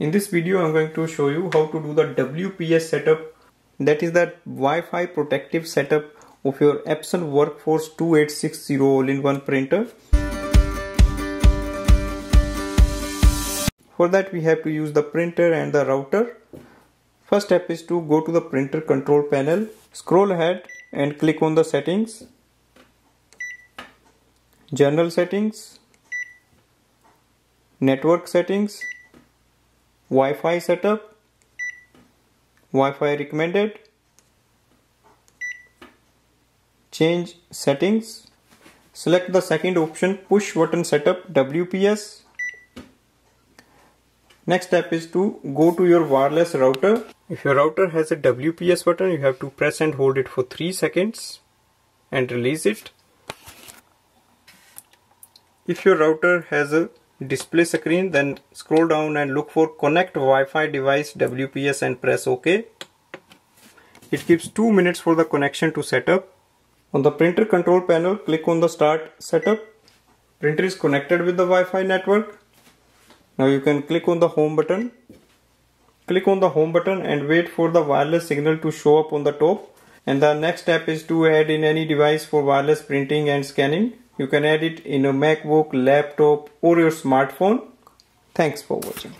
In this video I'm going to show you how to do the WPS setup that is the Wi-Fi protective setup of your Epson Workforce 2860 all-in-one printer. For that we have to use the printer and the router. First step is to go to the printer control panel, scroll ahead and click on the settings, general settings, network settings, Wi-Fi setup, Wi-Fi recommended, change settings, select the second option push button setup WPS. Next step is to go to your wireless router. If your router has a WPS button you have to press and hold it for 3 seconds and release it. If your router has a display screen then scroll down and look for connect Wi-Fi device WPS and press OK. It gives 2 minutes for the connection to set up. On the printer control panel click on the start setup. Printer is connected with the Wi-Fi network. Now you can click on the home button. Click on the home button and wait for the wireless signal to show up on the top. And the next step is to add in any device for wireless printing and scanning. You can add it in a MacBook, laptop or your smartphone. Thanks for watching.